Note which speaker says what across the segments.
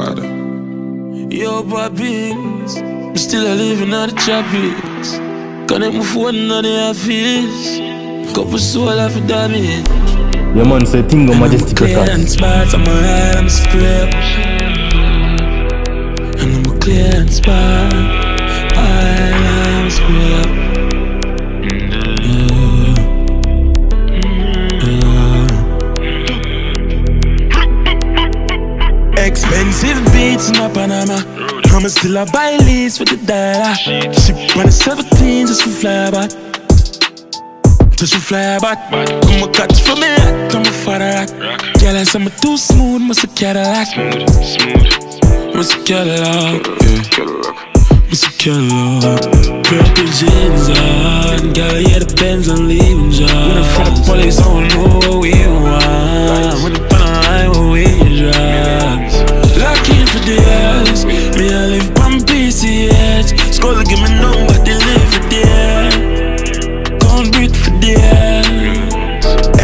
Speaker 1: Father.
Speaker 2: Yo, Babins, I'm still a living on the tropics. Connect my phone on the office. Couple soul of a damage.
Speaker 3: Yeah man, say Tingo Majestik
Speaker 2: Clear and
Speaker 3: Records.
Speaker 2: I'm alright, I'm spray. And I'm a clear and smart. Beats in my Panama. I'ma still a buy leads for the dollar. On the 17 just to fly back. Just to fly back. I'ma catch for me, I'ma father rock. Girl, I say I'm too smooth, must a Cadillac. Must a Cadillac. Must a Cadillac. Purple jeans on, girl, yeah, the Benz on leaving job. When I front the police, I don't know what we want. PCH. Give me number, they live for there. Can't breathe for there.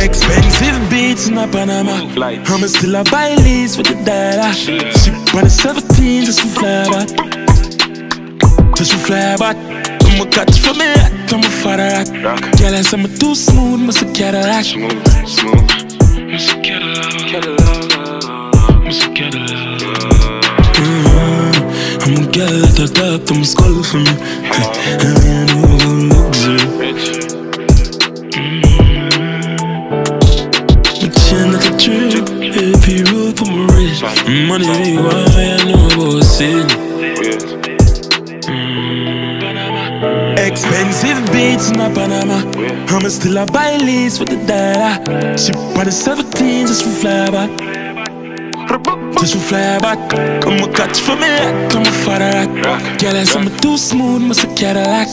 Speaker 2: Expensive beats in a Panama. I'ma still a buy leads for the dollar. Ship on the 17 just to fly back. Just to fly back. I'ma catch for me, I'ma father rock. Girl, I say I'm too smooth, must a Cadillac. Must a Cadillac. Must a Cadillac. Mm, I'ma get a little top, I'ma skull for me. I I know luxury. My chin like a drip, AP rule for my wrist. Money be why I know about sin. Expensive beats in my Panama. I'ma still a buy leads for the dollar. Ship on the 17 just for fly back. Just to fly back. I'ma catch for me, I'ma father rock. Girl, I say I'm too smooth, must a Cadillac.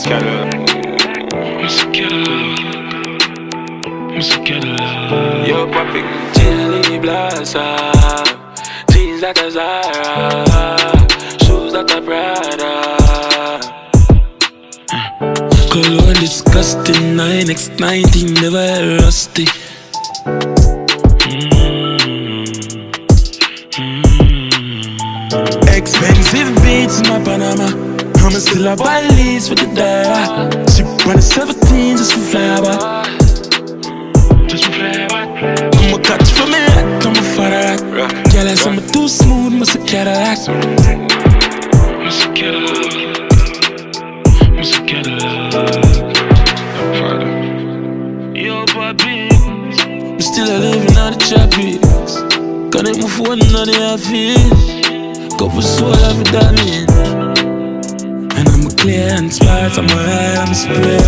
Speaker 2: Must a Cadillac. Must a Cadillac. Yo, papi, Chili Blaza. Jeans like a Zara. Shoes like a Prada. Cologne disgusting, 9x19, never rusty. Panama. I'ma still a buy leads for the. Ship on the 17 just fly back. Just fly back. I'ma catch for me, I'ma father rock. Girl, I say I'm too smooth, must a Cadillac. Must a Cadillac. Must a Cadillac.
Speaker 1: Father.
Speaker 2: Yo, papi, I'm still a living on the tropics. Connect my phone on the office. Couple soul of a diamond. And I'm a clear and smart, I'm alright, I'm a spray.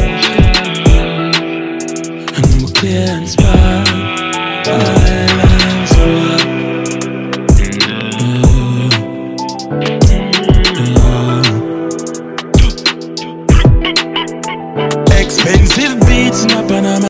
Speaker 2: And I'm a clear and alright.